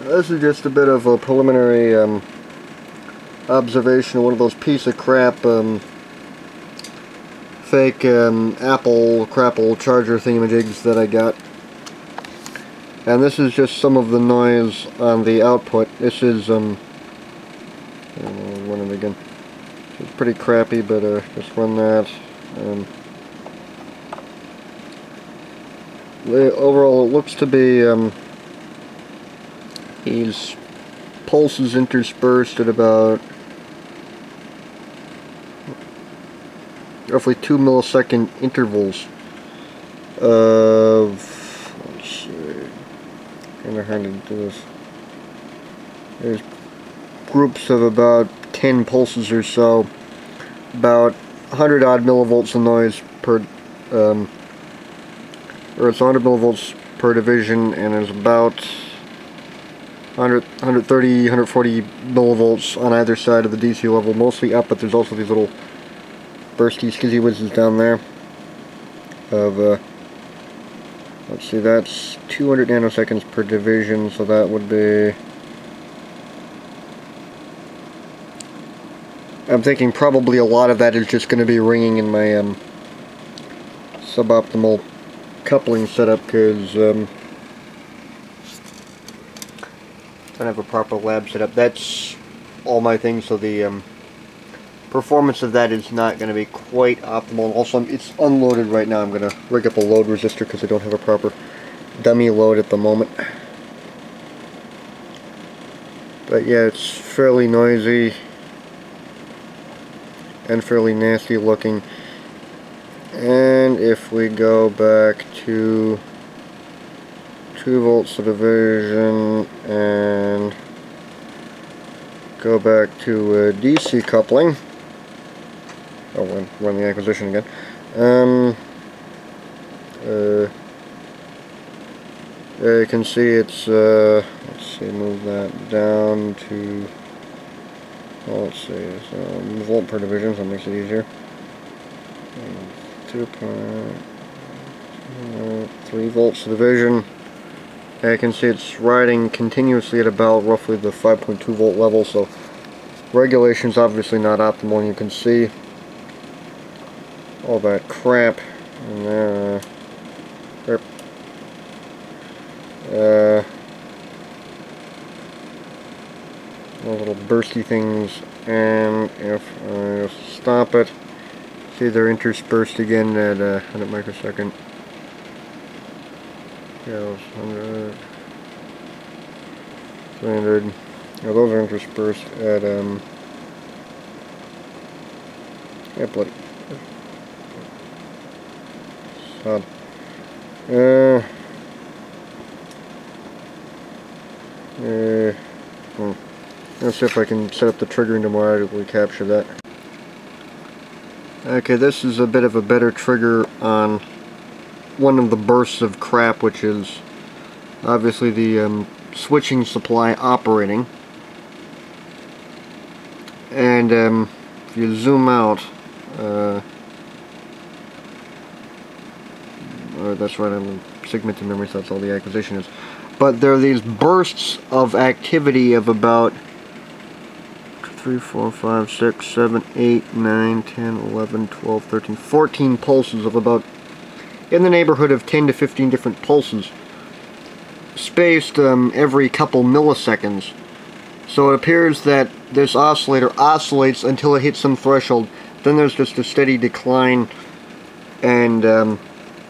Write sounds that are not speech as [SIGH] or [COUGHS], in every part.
This is just a bit of a preliminary um, observation of one of those piece of crap um, fake um, Apple crapple charger thingamajigs that I got. And this is just some of the noise on the output. This is, um, run it again. It's pretty crappy, but uh, just run that. Um, overall, it looks to be um, these pulses interspersed at about roughly two millisecond intervals of let's see kind of hard to do this. There's groups of about 10 pulses or so about 100 odd millivolts of noise per um, or it's 100 millivolts per division and it's about 100, 130, 140 millivolts on either side of the DC level, mostly up, but there's also these little bursty skizzy whizzes down there of, uh, let's see, that's 200 nanoseconds per division, so that would be, I'm thinking probably a lot of that is just going to be ringing in my um, suboptimal coupling setup because um, I don't have a proper lab setup. That's all my things, so the um, performance of that is not going to be quite optimal. Also, it's unloaded right now. I'm going to rig up a load resistor because I don't have a proper dummy load at the moment. But yeah, it's fairly noisy and fairly nasty looking. And if we go back to 2 volts of division and go back to uh, DC coupling, oh, run, run the acquisition again, um, uh, you can see it's, uh, let's see, move that down to, well, let's see, so volt per division, so that makes it easier. 2.3 volts of division. I can see it's riding continuously at about roughly the 5.2 volt level, so regulation's obviously not optimal, and you can see all that crap and uh, uh, little bursty things, and if I stop it, See, they're interspersed again at uh, 100 microsecond. Yeah, 100, 300. Yeah, those are interspersed at, um, bloody. Sod. Uh, uh, hmm. Let's see if I can set up the triggering to more accurately capture that. Okay, this is a bit of a better trigger on one of the bursts of crap, which is obviously the um, switching supply operating. And um, if you zoom out, uh, oh, that's right, I'm segmented memory, so that's all the acquisition is. But there are these bursts of activity of about 3, 4, 5, 6, 7, 8, 9, 10, 11, 12, 13, 14 pulses of about in the neighborhood of 10 to 15 different pulses spaced um, every couple milliseconds. So it appears that this oscillator oscillates until it hits some threshold. Then there's just a steady decline and um,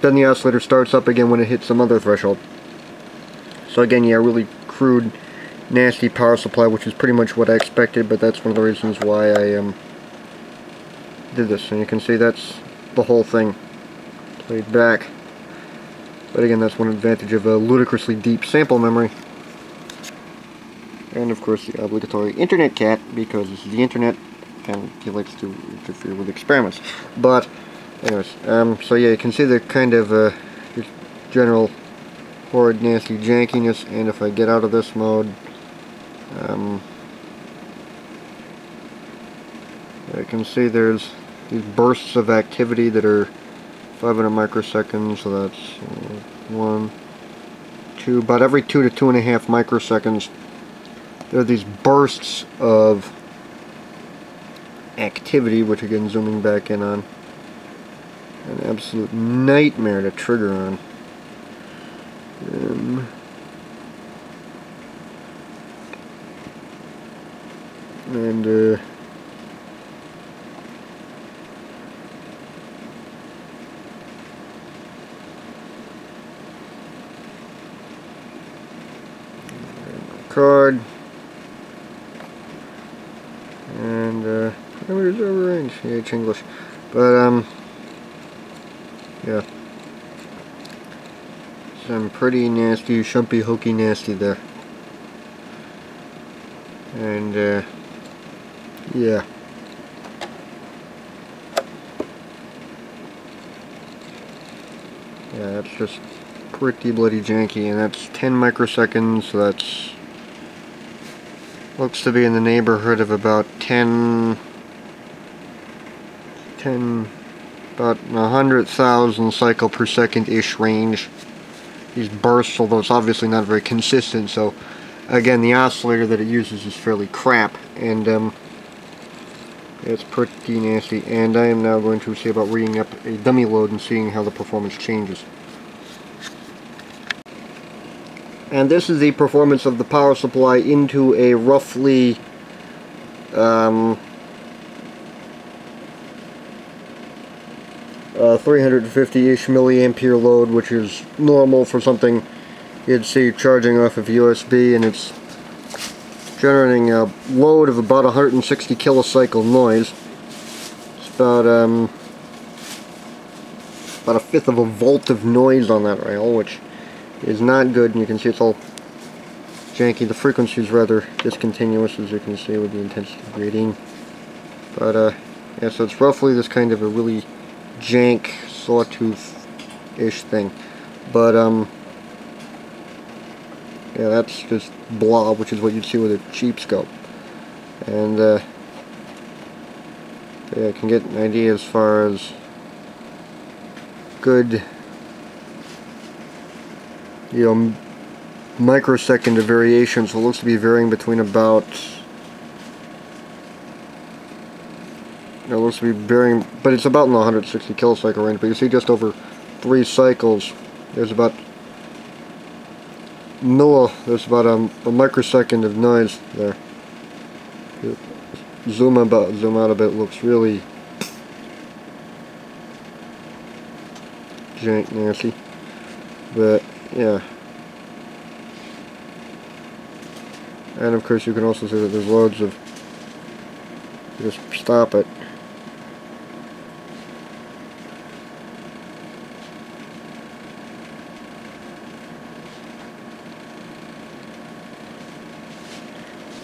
then the oscillator starts up again when it hits some other threshold. So again, yeah, really crude nasty power supply, which is pretty much what I expected, but that's one of the reasons why I um, did this. And you can see that's the whole thing played back. But again, that's one advantage of a ludicrously deep sample memory. And of course the obligatory internet cat, because this is the internet, and he likes to interfere with experiments. But, anyways, um, so yeah, you can see the kind of uh, general horrid nasty jankiness, and if I get out of this mode, um, I can see there's these bursts of activity that are 500 microseconds, so that's uh, one, two, about every two to two and a half microseconds there are these bursts of activity, which again zooming back in on an absolute nightmare to trigger on. Um, and uh, card. And uh, parameters over range. Yeah it's English. But um yeah. Some pretty nasty shumpy hokey nasty there. And uh yeah. Yeah that's just pretty bloody janky and that's 10 microseconds so that's looks to be in the neighborhood of about 10 10 about 100,000 cycle per second ish range. These bursts although it's obviously not very consistent so again the oscillator that it uses is fairly crap and um, it's pretty nasty. And I am now going to see about reading up a dummy load and seeing how the performance changes and this is the performance of the power supply into a roughly um, uh, 350-ish milliampere load which is normal for something you'd see charging off of USB and it's generating a load of about 160 kilocycle noise. It's about um, about a fifth of a volt of noise on that rail which is not good and you can see it's all janky. The frequency is rather discontinuous as you can see with the intensity grading. But uh, yeah, so it's roughly this kind of a really jank sawtooth-ish thing. But um, yeah, that's just blob, which is what you'd see with a cheap scope. And uh, yeah, I can get an idea as far as good you know, microsecond of variation, so it looks to be varying between about it looks to be varying, but it's about in the 160 kilocycle range, but you see just over three cycles, there's about milli, there's about a, a microsecond of noise there. Zoom about, zoom out a bit, looks really jank nasty, but yeah. And of course you can also see that there's loads of just stop it.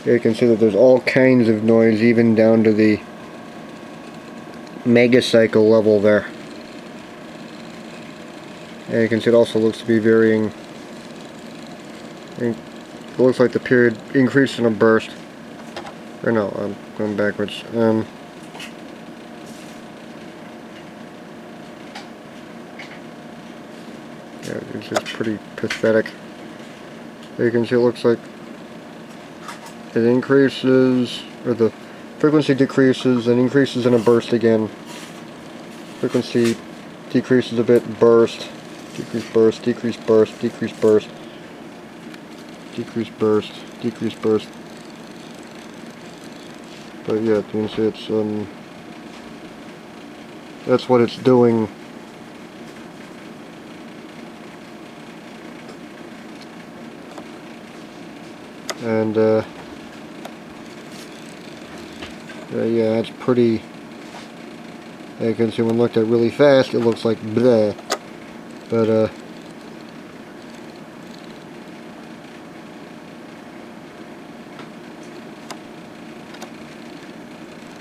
you can see that there's all kinds of noise even down to the megacycle level there. And you can see it also looks to be varying. It looks like the period increased in a burst. Or no, I'm going backwards. Um, yeah, it's just pretty pathetic. You can see it looks like it increases, or the frequency decreases and increases in a burst again. Frequency decreases a bit, burst, decrease burst, decrease burst, decrease burst, decrease burst, decrease burst. But yeah, you can see it's um that's what it's doing. And uh, uh yeah, it's pretty you can see when looked at really fast it looks like bleh. But, uh,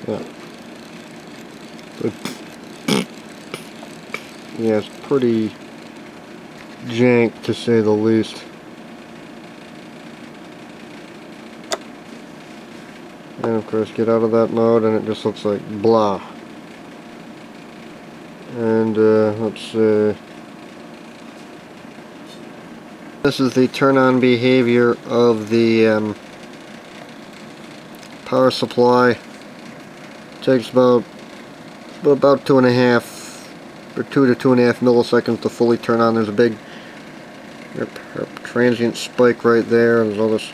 yeah. But, yeah, it's pretty jank to say the least. And of course get out of that mode and it just looks like blah. And uh, let's uh, This is the turn-on behavior of the um, power supply. takes about about two and a half or two to two and a half milliseconds to fully turn on. There's a big transient spike right there. There's all this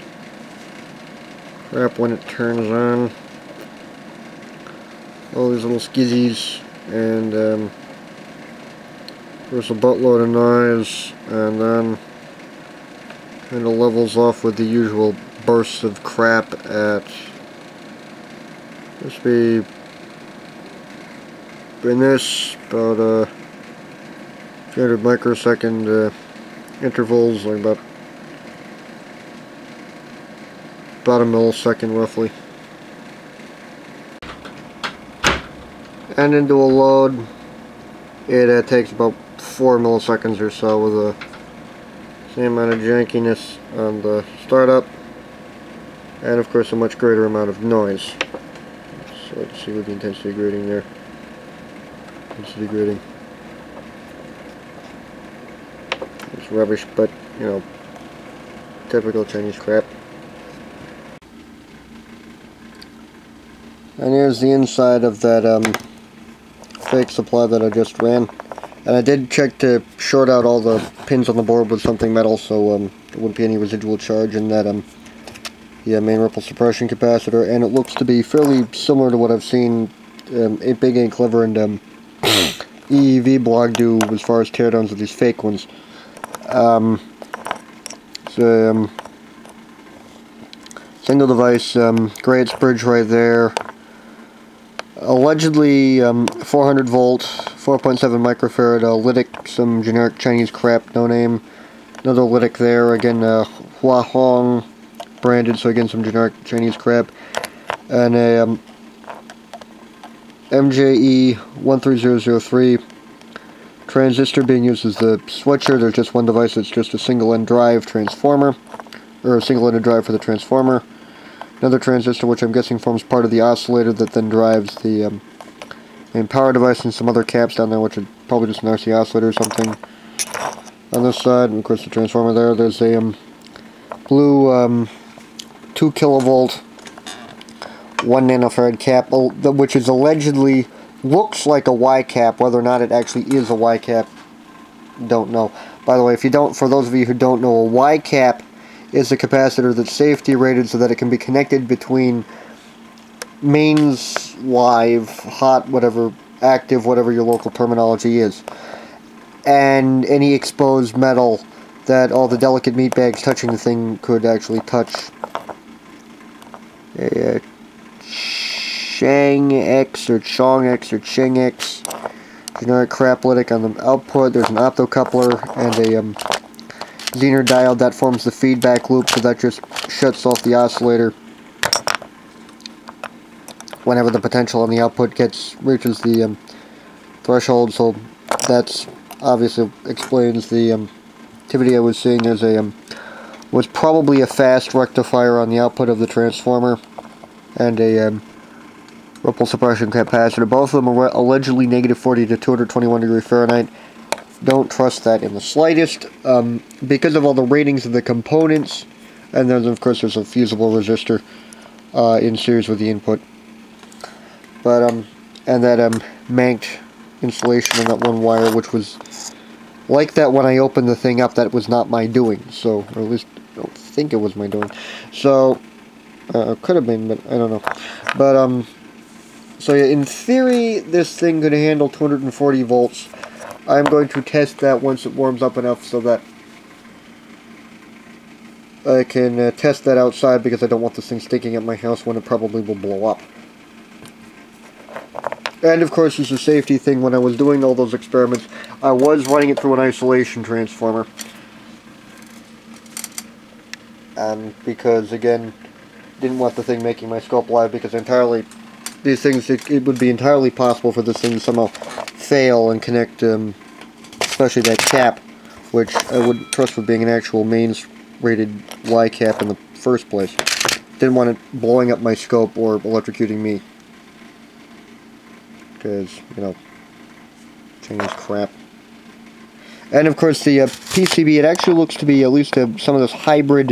crap when it turns on. All these little skizzies and um, there's a buttload of noise and then kind it levels off with the usual bursts of crap at this be in this about uh 300 microsecond uh, intervals like about about a millisecond roughly. And into a load it uh, takes about four milliseconds or so with a same amount of jankiness on the startup and of course a much greater amount of noise. So let's see what the intensity grading there. Intensity grading. It's rubbish but you know typical Chinese crap. And here's the inside of that um, fake supply that I just ran and I did check to short out all the pins on the board with something metal so um, there wouldn't be any residual charge in that um, yeah, main ripple suppression capacitor. And it looks to be fairly similar to what I've seen um, 8 Big 8 Clever and um, [COUGHS] EEVblog do as far as teardowns of these fake ones. Um, so, um, single device, um, Graetz bridge right there. Allegedly um, 400 volt 4.7 microfarad uh, lytic, some generic Chinese crap, no name. Another lytic there, again, uh, Hua Hong branded, so again, some generic Chinese crap. And a um, MJE 13003 transistor being used as the switcher. There's just one device that's just a single end drive transformer, or a single end drive for the transformer. Another transistor, which I'm guessing forms part of the oscillator that then drives the um, and power device and some other caps down there, which are probably just an RC oscillator or something. On this side, of course the transformer there, there's a um, blue um, 2 kilovolt 1 nanofarad cap, which is allegedly looks like a Y cap, whether or not it actually is a Y cap, don't know. By the way, if you don't, for those of you who don't know, a Y cap is a capacitor that's safety rated so that it can be connected between mains live, hot, whatever, active, whatever your local terminology is. And any exposed metal that all the delicate meat bags touching the thing could actually touch. A, Shang X or Chong X or Ching X. Generic crap lytic on the output. There's an optocoupler and a um, Zener diode that forms the feedback loop, so that just shuts off the oscillator whenever the potential on the output gets reaches the um, threshold. So that's obviously explains the um, activity I was seeing as a um, was probably a fast rectifier on the output of the transformer and a um, ripple suppression capacitor. Both of them are allegedly negative 40 to 221 degree Fahrenheit. Don't trust that in the slightest um, because of all the ratings of the components. And then, of course, there's a fusible resistor uh, in series with the input. But, um, and that, um, manked insulation on that one wire, which was like that when I opened the thing up, that was not my doing. So, or at least, I don't think it was my doing. So, uh, could have been, but I don't know. But, um, so yeah, in theory, this thing could handle 240 volts. I'm going to test that once it warms up enough so that I can uh, test that outside because I don't want this thing sticking at my house when it probably will blow up. And of course, as a safety thing, when I was doing all those experiments, I was running it through an isolation transformer. And because, again, didn't want the thing making my scope live because entirely, these things, it, it would be entirely possible for this thing to somehow fail and connect, um, especially that cap, which I wouldn't trust with being an actual mains rated Y cap in the first place. Didn't want it blowing up my scope or electrocuting me because, you know, Chinese crap. And of course the uh, PCB, it actually looks to be at least a, some of this hybrid,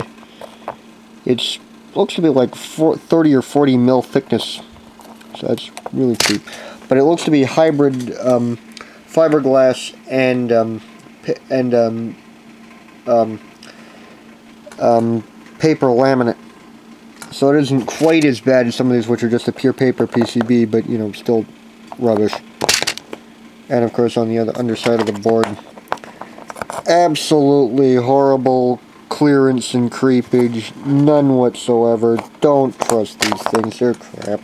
it looks to be like four, 30 or 40 mil thickness. So that's really cheap. But it looks to be hybrid um, fiberglass and um, and um, um, um, paper laminate. So it isn't quite as bad as some of these which are just a pure paper PCB, but you know, still rubbish. And of course on the other underside of the board, absolutely horrible clearance and creepage, none whatsoever. Don't trust these things, they're crap.